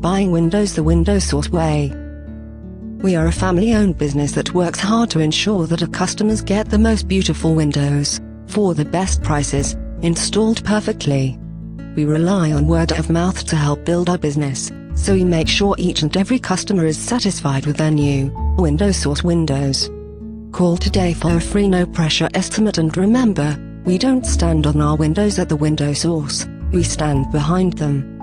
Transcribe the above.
buying windows the Window Source way. We are a family owned business that works hard to ensure that our customers get the most beautiful windows, for the best prices, installed perfectly. We rely on word of mouth to help build our business, so we make sure each and every customer is satisfied with their new Window Source windows. Call today for a free no pressure estimate and remember, we don't stand on our windows at the window source, we stand behind them.